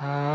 Ah.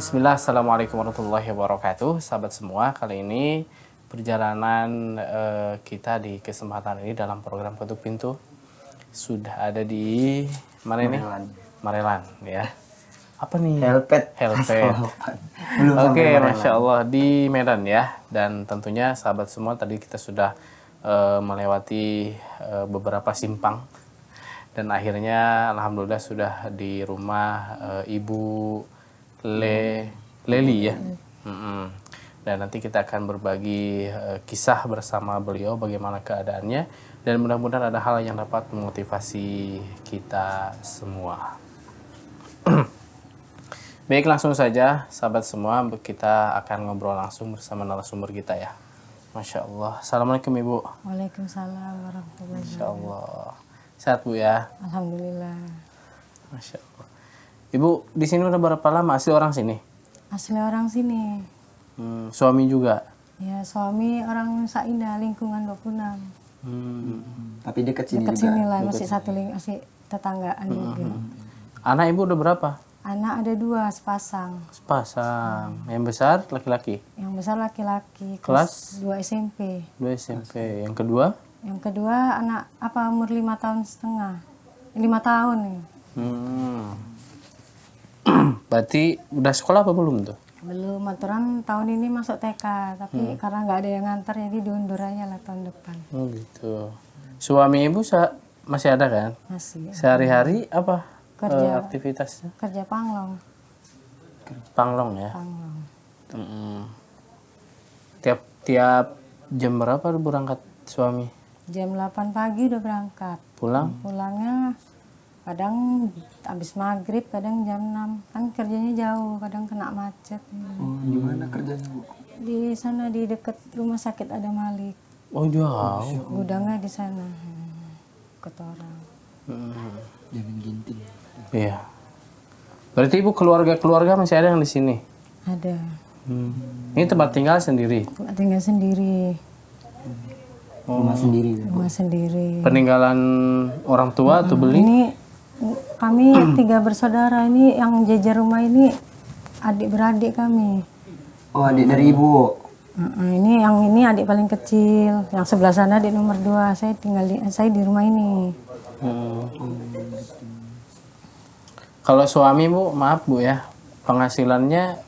Bismillah, Assalamualaikum warahmatullahi wabarakatuh Sahabat semua, kali ini perjalanan eh, kita di kesempatan ini dalam program Ketuk Pintu Sudah ada di mana ini? Marelan. Marelan, ya Apa nih? Helpet. Helpet Oke, Marelan. Masya Allah di Medan ya Dan tentunya sahabat semua tadi kita sudah eh, melewati eh, beberapa simpang dan akhirnya alhamdulillah sudah di rumah eh, Ibu Le Leli ya. Mm-mm. Dan nanti kita akan berbagi eh, kisah bersama beliau bagaimana keadaannya dan mudah-mudahan ada hal yang dapat memotivasi kita semua. Baik langsung saja sahabat semua kita akan ngobrol langsung bersama narasumber kita ya. Masya Allah. Assalamualaikum Ibu. Waalaikumsalam warahmatullahi Masya Allah. Sehat Bu ya. Alhamdulillah. Masya Allah. Ibu di sini udah berapa lama? Asli orang sini? Asli orang sini. Hmm, suami juga? Ya suami orang Saindah lingkungan 26. Hmm. Tapi dekat sini Dekat juga. sini lah masih satu ling masih tetanggaan juga. Anak ibu udah berapa? Anak ada dua sepasang. Sepasang. Yang besar laki-laki? Yang besar laki-laki Kelas? 2 SMP. Dua SMP. Yang kedua? Yang kedua anak apa umur lima tahun setengah. Lima tahun nih. Hmm. Berarti udah sekolah apa belum tuh? Belum aturan tahun ini masuk TK, tapi karena nggak ada yang nganter jadi diundur aja lah tahun depan. Oh gitu. Suami ibu masih ada kan? Masih Sehari-hari apa Kerja. eh, aktivitasnya? kerja panglong, Panglong ya. panglong. Mm-mm. Tiap tiap jam berapa berangkat suami? Jam 8 pagi udah berangkat. Pulang? Pulangnya kadang habis maghrib, kadang jam 6. Kan kerjanya jauh, kadang kena macet. Oh, di mana kerjanya, Bu? Di sana di dekat rumah sakit ada Malik. Oh jauh. Gudangnya di sana. Hmm, Ikut orang. Mm. Jamin ginting. Iya. Berarti ibu keluarga-keluarga masih ada yang di sini? Ada. Hmm. Ini tempat tinggal sendiri. Nggak tinggal sendiri, Rumah sendiri. Bu. rumah sendiri. Peninggalan orang tua atau beli? Ini kami tiga bersaudara ini yang jajar rumah ini adik beradik kami. Oh, adik dari Ibu. Heeh, ini yang ini adik paling kecil, yang sebelah sana adik nomor dua. Saya tinggal di saya di rumah ini. Hmm. Kalau suami bu, maaf bu ya, penghasilannya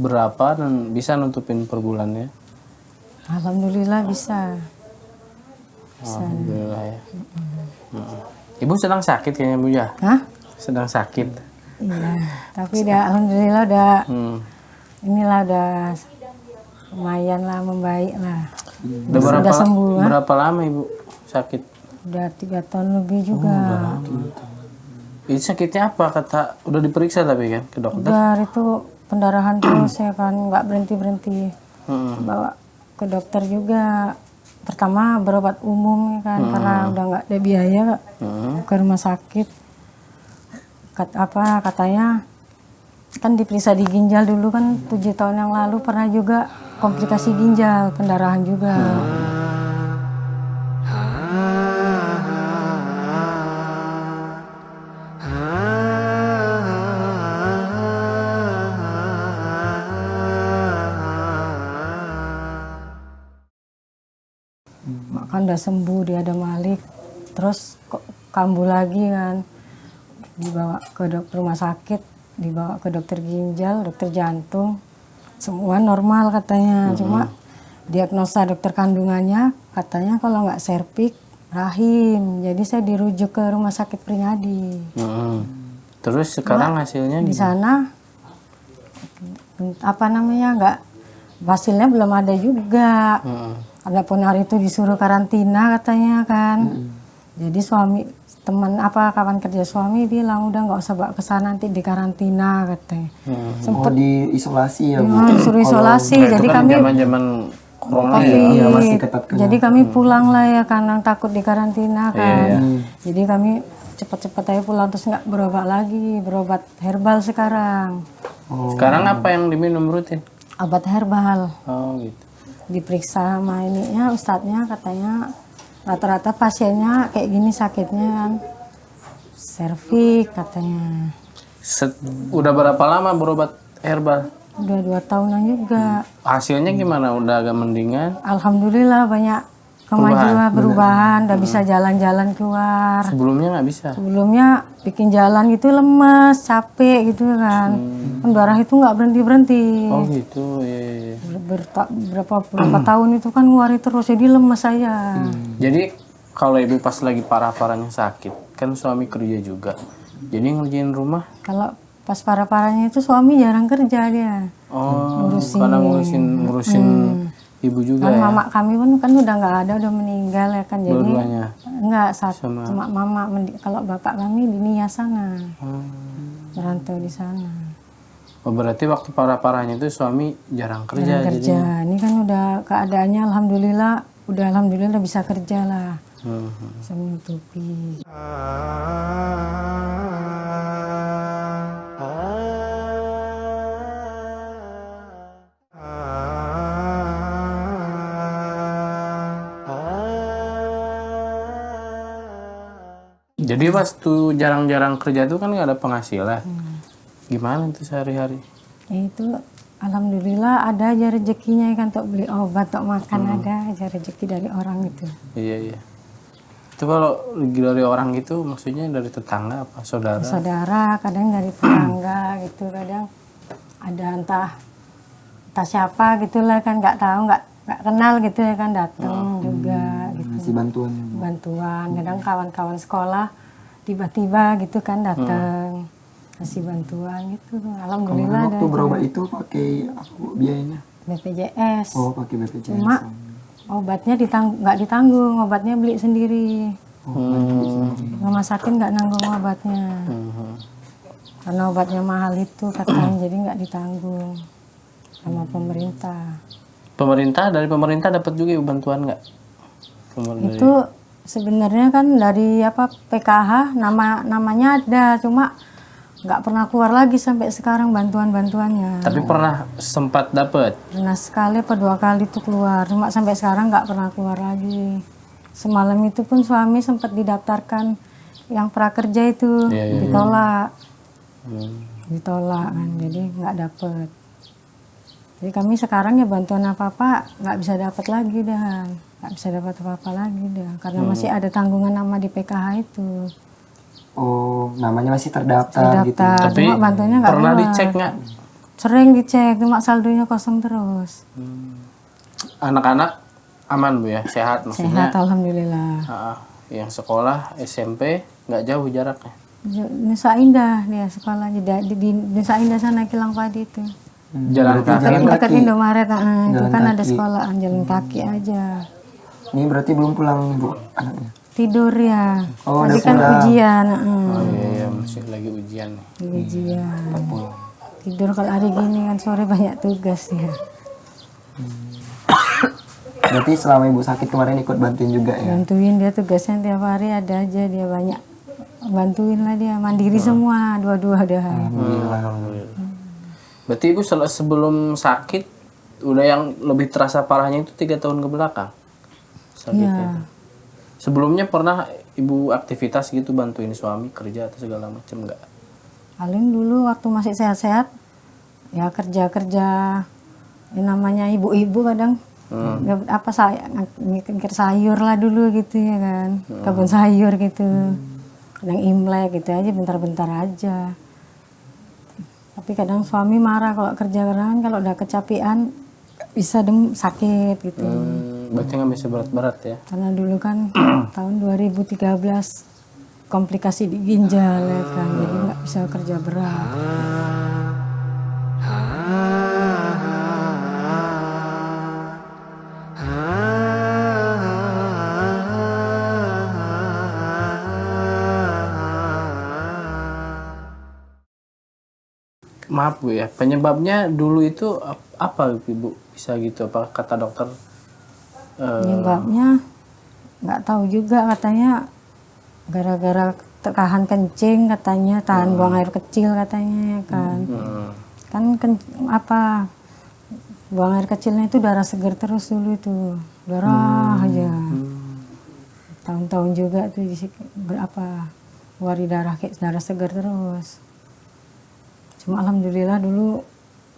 berapa dan bisa nutupin per bulannya? Alhamdulillah bisa. Alhamdulillah ya. Mm. Ibu sedang sakit kayaknya bu ya? Hah? Sedang sakit. Iya. Tapi udah alhamdulillah udah Hmm. inilah udah lumayan lah membaik lah. Udah berapa, Sudah sembuh, ah? berapa lama ibu sakit? Udah tiga tahun lebih juga. Ini sakitnya apa? Kata udah diperiksa tapi kan ke dokter? Udah itu pendarahan terus ya kan nggak berhenti berhenti. Hmm. Bawa ke dokter juga. Pertama berobat umum kan karena udah nggak ada biaya Hmm. ke rumah sakit. Kat, apa katanya kan diperiksa di ginjal dulu kan tujuh tahun yang lalu pernah juga komplikasi ginjal pendarahan juga. Kan udah sembuh dia ada Malik. Terus kok kambuh lagi kan. Dibawa ke dokter rumah sakit dibawa ke dokter ginjal dokter jantung. Semua normal katanya. Cuma diagnosa dokter kandungannya katanya kalau nggak servik rahim. Jadi saya dirujuk ke rumah sakit Prinyadi Hmm. Terus sekarang hasilnya di sana apa namanya nggak hasilnya belum ada juga. Hmm. Adapun hari itu disuruh karantina katanya kan. Jadi suami teman apa kawan kerja suami bilang udah nggak usah bawa ke sana nanti di karantina katanya. Oh diisolasi ya bu. Nah, disuruh isolasi. jadi kan kami zaman zaman corona ya Iya masih ketat kena. jadi kami pulang lah ya karena takut di karantina kan. Iya, Jadi kami cepat-cepat aja pulang terus nggak berobat lagi, berobat herbal sekarang. Oh, sekarang apa yang diminum rutin Obat herbal. oh gitu Diperiksa sama ininya ustadznya katanya rata-rata pasiennya kayak gini sakitnya kan. Servik katanya. Set- udah berapa lama berobat herbal? Udah dua tahunan juga. hasilnya gimana? Udah agak mendingan? Alhamdulillah banyak kemajuan perubahan, udah bisa jalan-jalan keluar. sebelumnya nggak bisa Sebelumnya bikin jalan gitu lemes, capek gitu kan. Kan darah itu nggak berhenti berhenti. oh gitu. Berta- berapa berapa tahun itu kan nguari terus jadi lemes saya. jadi kalau ibu pas lagi parah-parahnya sakit kan suami kerja juga jadi ngerjain rumah Kalau pas parah-parahnya itu suami jarang kerja dia. oh karena ngurusin ngurusin ibu juga Kan ya mama kami pun kan udah nggak ada, udah meninggal ya kan. Jadi enggak satu cuma mama kalau bapak kami di Nia sana. Merantau di sana. oh berarti waktu parah-parahnya itu suami jarang kerja Jarang kerja. Ini kan udah keadaannya alhamdulillah udah alhamdulillah udah bisa kerja lah. Hmm. Bisa menutupi. Jadi pas tuh jarang-jarang kerja tuh kan nggak ada penghasilan. Gimana tuh sehari-hari? Ya itu alhamdulillah ada aja rezekinya kan untuk beli obat, untuk makan Hmm. ada aja rezeki dari orang itu. iya iya. Itu kalau dari orang gitu maksudnya dari tetangga apa? Saudara? Saudara, kadang dari tetangga gitu, kadang ada entah entah siapa gitulah kan nggak tahu nggak nggak kenal gitu ya kan datang juga gitu. Masih bantuan. bantuan. Kadang kawan-kawan sekolah tiba-tiba gitu kan datang kasih bantuan gitu. Alhamdulillah ada Waktu berobat itu? Pakai aku biayanya. BPJS Oh pakai BPJS. cuma obatnya ditang nggak ditanggung obatnya beli sendiri. Hmm. rumah sakit nggak nanggung obatnya. Mhm. karena obatnya mahal itu katanya jadi nggak ditanggung sama pemerintah. Pemerintah dari pemerintah dapat juga bantuan nggak? Pemerintah itu sebenarnya kan dari apa PKH nama namanya ada cuma nggak pernah keluar lagi sampai sekarang bantuan-bantuannya. Tapi pernah sempat dapat pernah sekali apa dua kali tuh keluar cuma sampai sekarang nggak pernah keluar lagi. Semalam itu pun suami sempat didaftarkan yang prakerja itu Iya, iya, iya. ditolak. Hmm. ditolak kan jadi nggak dapet. Jadi kami sekarang ya bantuan apa apa nggak bisa dapat lagi dah nggak bisa dapat apa apa lagi dah karena masih ada tanggungan nama di PKH itu. Oh namanya masih terdaftar, gitu. daftar tapi cuma bantuannya nggak pernah keluar. dicek nggak? Sering dicek cuma saldonya kosong terus. Anak-anak aman bu ya? Sehat maksudnya? Sehat alhamdulillah. Ah, yang sekolah SMP nggak jauh jaraknya? Nusa Indah dia sekolah di, di, di Nusa Indah sana Kilang Padi itu. Jalan kaki. Dekat Indomaret ah, itu kan ada kaki. sekolahan jalan kaki aja Ini berarti belum pulang bu anaknya. tidur ya Oh, lagi udah kan pulang. ujian ah, oh iya, iya masih lagi ujian ujian Pulang. tidur kalau hari gini kan sore banyak tugas ya Berarti selama ibu sakit kemarin ikut bantuin juga ya. bantuin dia tugasnya tiap hari ada aja dia banyak bantuin lah dia mandiri semua dua-dua dah Alhamdulillah. berarti ibu sebelum sakit udah yang lebih terasa parahnya itu tiga tahun ke belakang sakitnya Iya. sebelumnya pernah ibu aktivitas gitu bantuin suami kerja atau segala macam nggak? Paling dulu waktu masih sehat-sehat ya kerja-kerja yang namanya ibu-ibu kadang. Hmm. nggak- apa saya ngikir sayur lah dulu gitu ya kan. Kebun sayur gitu. Kadang imlek gitu aja bentar-bentar aja. Tapi kadang suami marah kalau kerja kan kalau udah kecapean bisa dem sakit gitu. Hmm, Berarti nggak bisa berat-berat ya? Karena dulu kan tahun 2013 komplikasi di ginjal ya kan, jadi nggak bisa kerja berat. maaf bu ya penyebabnya dulu itu apa ibu bisa gitu apa kata dokter Eh, Penyebabnya nggak tahu juga katanya gara-gara tahan kencing katanya tahan buang air kecil katanya ya kan. hmm, Kan ken- apa buang air kecilnya itu darah segar terus dulu itu darah aja. Tahun-tahun juga tuh berapa wari darah kayak darah segar terus. Cuma alhamdulillah dulu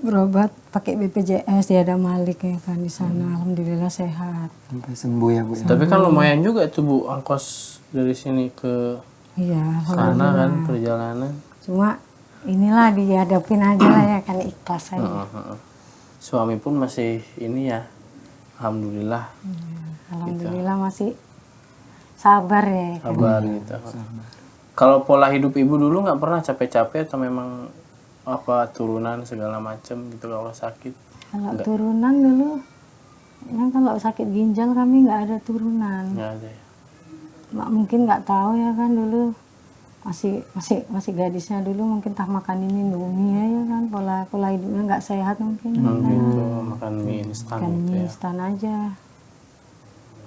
berobat pakai BPJS ya ada Malik ya kan di sana alhamdulillah sehat. Sampai sembuh ya Bu ya. tapi kan lumayan juga tuh bu ongkos dari sini ke Iya, sana kan perjalanan cuma inilah dihadapin aja lah ya kan ikhlas aja. Heeh, heeh. suami pun masih ini ya alhamdulillah Alhamdulillah masih sabar ya. kan. sabar gitu kalau pola hidup ibu dulu nggak pernah capek-capek atau memang apa turunan segala macam gitu kalau sakit? Kalau turunan dulu, ya kalau sakit ginjal kami nggak ada turunan. nggak ada ya? Mak mungkin nggak tahu ya kan dulu. Masih masih masih gadisnya dulu mungkin tak makan ini indomie ya, ya kan. Pola pola hidupnya nggak sehat mungkin. Hmm, gitu makan mie instan makan gitu mie ya. instan aja.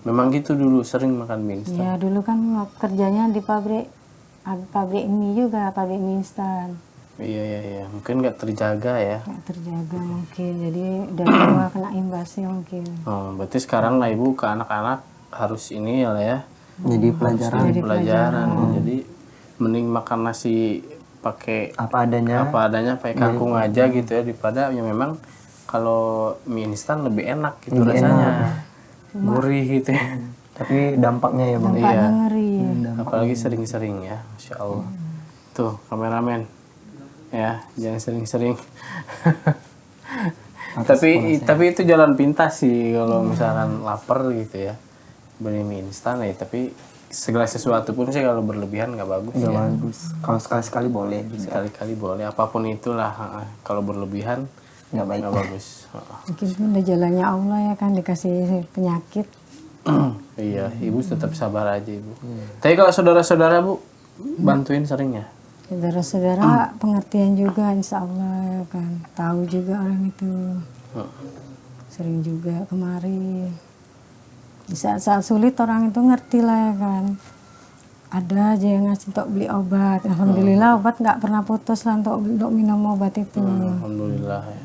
Memang gitu dulu sering makan mie instan? Ya dulu kan kerjanya di pabrik pabrik mie juga pabrik mie instan iya iya iya. Mungkin nggak terjaga ya. Nggak terjaga mungkin. Jadi udah tua kena imbasnya mungkin. Oh, berarti sekarang lah ibu ke anak-anak harus ini ya lah ya Jadi pelajaran. jadi pelajaran. jadi mending makan nasi pakai apa adanya. apa adanya pakai kangkung aja gitu ya. Daripada ya memang kalau mie instan lebih enak gitu rasanya. gurih gitu ya. Tapi dampaknya ya Bu. dampaknya ngeri apalagi sering-sering ya masya allah. Tuh kameramen ya jangan sering-sering. Tapi tapi itu jalan pintas sih kalau misalkan lapar gitu ya. Beli mie instan ya tapi segala sesuatu pun sih kalau berlebihan nggak bagus Nggak ya. bagus. Kalau sekali-sekali boleh juga. sekali-kali boleh apa pun itulah kalau berlebihan Nggak baik. nggak bagus. Mungkin itu udah jalannya Allah ya kan dikasih penyakit. Iya ibu tetap sabar aja ibu. Tapi kalau saudara-saudara bu bantuin sering ya saudara-saudara pengertian juga insya Allah ya kan. Tahu juga orang itu. Hmm. sering juga kemari. Di saat-saat sulit orang itu ngerti lah ya kan. Ada aja yang ngasih untuk beli obat. Alhamdulillah obat nggak pernah putus lah untuk, untuk minum obat itu. Alhamdulillah ya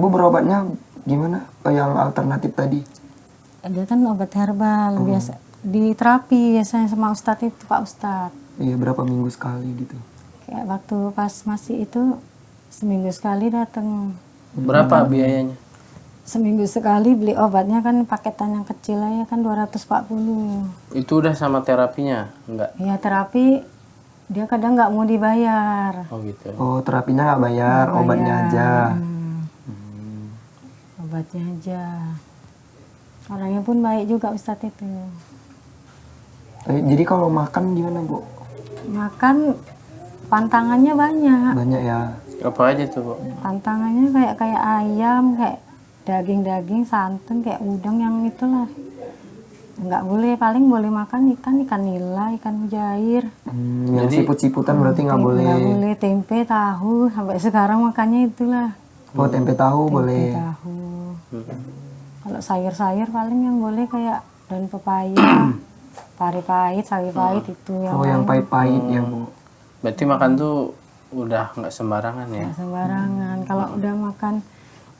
Ibu berobatnya gimana? Oh, yang alternatif tadi. ada kan obat herbal biasa di terapi biasanya sama ustadz itu pak ustadz Iya, berapa minggu sekali gitu. kayak waktu pas masih itu seminggu sekali datang berapa biayanya seminggu sekali beli obatnya kan paketan yang kecil aja kan 240 itu udah sama terapinya enggak ya terapi dia kadang nggak mau dibayar oh gitu Oh, terapinya nggak bayar, obatnya aja. Hmm. Obatnya aja orangnya pun baik juga ustadz itu Eh, Jadi kalau makan gimana, Bu? makan pantangannya banyak Banyak ya. apa aja tuh bu pantangannya kayak kayak ayam kayak daging-daging santan kayak udang yang itulah nggak boleh paling boleh makan ikan ikan nila ikan mujair Hmm, yang siput-siputan berarti nggak boleh. nggak boleh tempe tahu sampai sekarang makannya itulah Oh, tempe tahu boleh. tahu kalau sayur-sayur paling yang boleh kayak daun pepaya pari pahit sawi pahit itu yang Oh, yang pahit-pahit yang Bu. berarti makan tuh udah nggak sembarangan ya? Nggak sembarangan. Kalau udah makan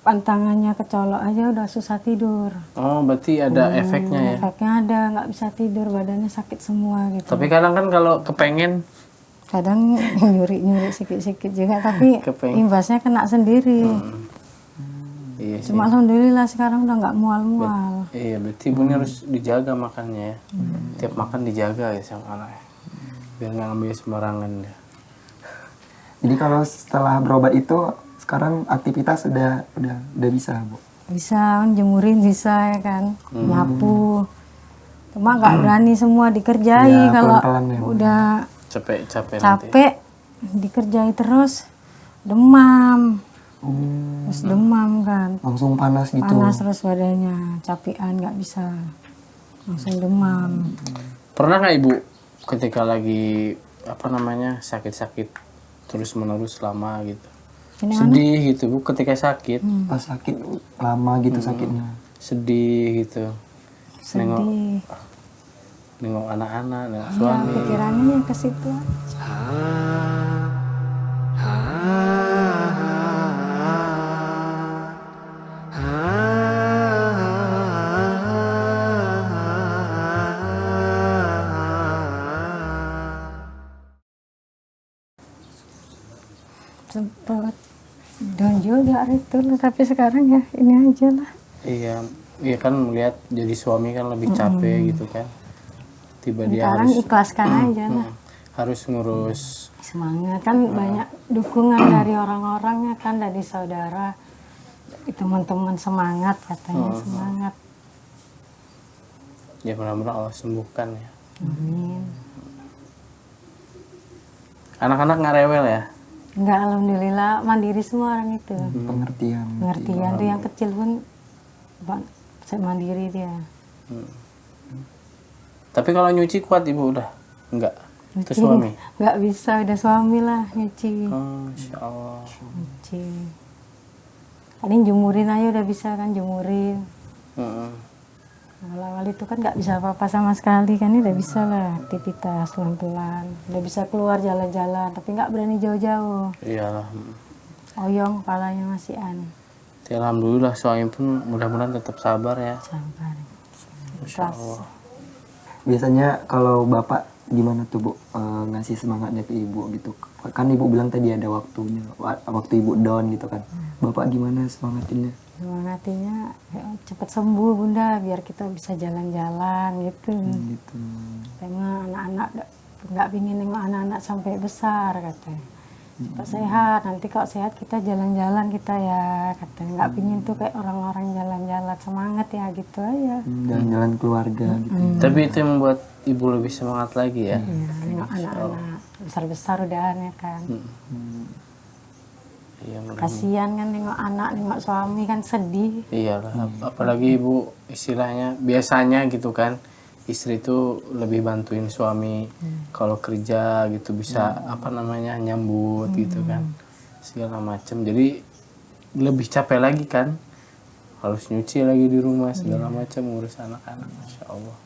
pantangannya kecolok aja udah susah tidur. Oh berarti ada efeknya ya? efeknya ada nggak bisa tidur badannya sakit semua gitu. Tapi kadang kan kalau kepengen kadang nyuri nyuri sikit-sikit juga tapi Kepengen. imbasnya kena sendiri iya sih. Cuma alhamdulillah sekarang udah nggak mual-mual. Iya berarti ibunya harus dijaga makannya ya. Tiap makan dijaga ya sama anaknya biar nggak ngambil sembarangan ya Jadi kalau setelah berobat itu sekarang aktivitas udah udah udah bisa, Bu. bisa kan, jemurin bisa ya kan. Hmm. nyapu. Cuma nggak berani semua dikerjai Ya, kalau ya, udah capek capek nanti. capek dikerjai terus demam Hmm, terus demam kan langsung panas gitu. panas terus badannya capian nggak bisa langsung demam Pernah nggak ibu ketika lagi apa namanya sakit-sakit terus menerus lama gitu? ini Sedih gitu bu ketika sakit, Pas sakit lama gitu sakitnya. sedih gitu. Nengok sedih nengok anak-anak, nengok ya suami. pikirannya ke situ aja. sempat juga itu tapi sekarang ya ini aja lah. Iya, iya kan melihat jadi suami kan lebih capek gitu kan. Tiba dia sekarang harus ikhlaskan aja lah. Harus ngurus. Semangat kan banyak dukungan dari orang-orangnya kan dari saudara. Teman-teman semangat katanya semangat. Ya mudah-mudahan Allah sembuhkan ya. amin. Anak-anak nggak rewel ya? Enggak alhamdulillah mandiri semua orang itu Pengertian. pengertian tuh yang kecil pun saya mandiri dia Tapi kalau nyuci kuat ibu udah? Enggak. Itu Nyuci suami. nggak bisa udah suami lah nyuci Oh, Masya Allah. nyuci paling jumurin aja udah bisa kan jumurin Heeh. Awal-awal itu kan nggak bisa apa-apa sama sekali kan ini udah bisa lah aktivitas pelan-pelan udah bisa keluar jalan-jalan tapi nggak berani jauh-jauh Iyalah. oyong palanya masih an Ya, Alhamdulillah suami pun mudah-mudahan tetap sabar ya. sabar Masya ikhlas Allah. Biasanya kalau bapak gimana tuh bu eh, ngasih semangatnya ke ibu gitu? Kan ibu bilang tadi ada waktunya, wa- waktu ibu down gitu kan. Bapak gimana semangatinnya? semangatinya ya, cepat sembuh bunda biar kita bisa jalan-jalan gitu Gitu. Tema anak-anak nggak pingin nengok anak-anak sampai besar katanya cepat sehat? Nanti kalau sehat kita jalan-jalan kita ya katanya. Nggak pingin tuh kayak orang-orang jalan-jalan. Semangat ya gitu aja. Hmm, Jalan-jalan keluarga gitu. Tapi itu yang membuat ibu lebih semangat lagi ya. ya nengok anak-anak besar-besar udah ya kan. Iya, mudah- kasihan kan nengok anak nengok suami kan sedih. Iyalah, ap- apalagi ibu istilahnya biasanya gitu kan istri itu lebih bantuin suami kalau kerja gitu bisa apa namanya nyambut gitu kan segala macam jadi lebih capek lagi kan harus nyuci lagi di rumah segala macam ngurus anak-anak masya Allah.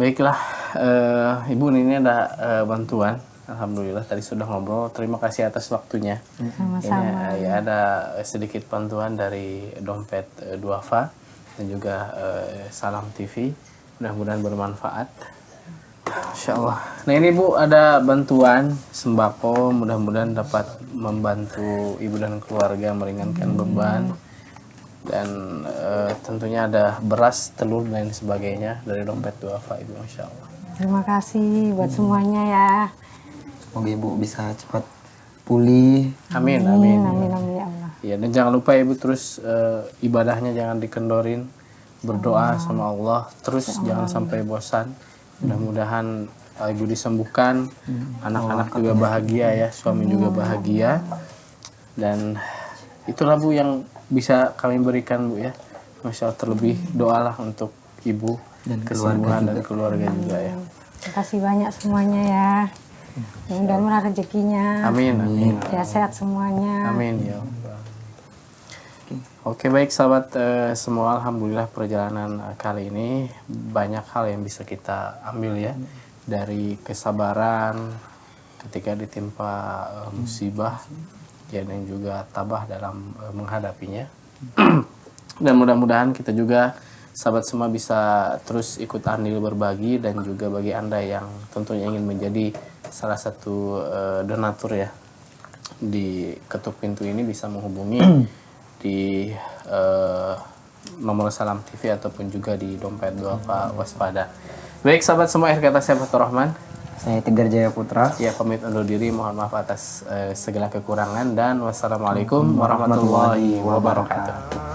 Baiklah eh, ibu ini ada eh, bantuan. Alhamdulillah tadi sudah ngobrol. Terima kasih atas waktunya. Sama-sama. ini ya ada sedikit bantuan dari dompet eh, Duafa dan juga eh, Salam TV. Mudah-mudahan bermanfaat. Insya Allah. Nah ini Bu ada bantuan sembako. Mudah-mudahan dapat membantu ibu dan keluarga meringankan beban. Dan eh, tentunya ada beras, telur dan sebagainya dari dompet Duafa Ibu. Insya Allah. terima kasih buat semuanya ya Semoga ibu bisa cepat pulih. Amin, amin. amin amin Allah Ya, dan jangan lupa ibu terus eh, ibadahnya jangan dikendorin, berdoa sama Allah, terus jangan sampai bosan. Mudah-mudahan eh, ibu disembuhkan, anak-anak juga bahagia ya, suami juga bahagia, dan itulah bu yang bisa kami berikan bu ya. Masya Allah terlebih doalah untuk ibu. Dan kesembuhan dan keluarga juga ya. terima kasih banyak semuanya ya. Mudah-mudahan rezekinya Amin, amin, ya sehat semuanya. Amin ya. Oke baik sahabat eh, semua Alhamdulillah perjalanan eh, kali ini banyak hal yang bisa kita ambil ya. Dari kesabaran ketika ditimpa eh, musibah ya dan juga tabah dalam menghadapinya. Dan mudah-mudahan kita juga sahabat semua bisa terus ikut andil berbagi dan juga bagi anda yang tentunya ingin menjadi salah satu donatur ya di ketuk pintu ini bisa menghubungi di eh, nomor Salam TV ataupun juga di dompet Duafa Waspada. Baik sahabat semua akhir kata saya Fatur Rahman. Saya Tegar Jaya Putra. Ya pamit undur diri mohon maaf atas eh, segala kekurangan dan wassalamualaikum warahmatullahi wabarakatuh.